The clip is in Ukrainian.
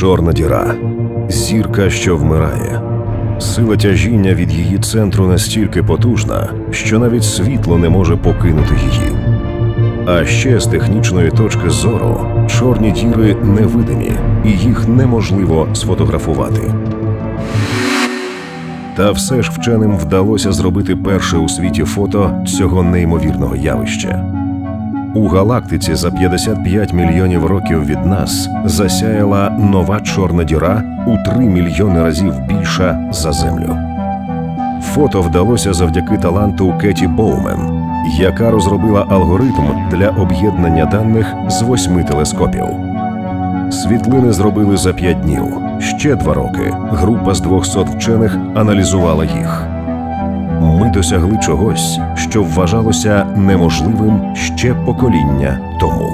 Чорна діра зірка, що вмирає. Сила тяжіння від її центру настільки потужна, що навіть світло не може покинути її. А ще з технічної точки зору чорні діри невидимі, і їх неможливо сфотографувати. Та все ж вченим вдалося зробити перше у світі фото цього неймовірного явища. У галактиці за 55 мільйонів років від нас засяяла нова чорна діра у 3 мільйони разів більша за Землю. Фото вдалося завдяки таланту Кеті Боумен, яка розробила алгоритм для об'єднання даних з восьми телескопів. Світлини зробили за п'ять днів. Ще два роки група з 200 вчених аналізувала їх. Ми досягли чогось, що вважалося неможливим ще покоління тому.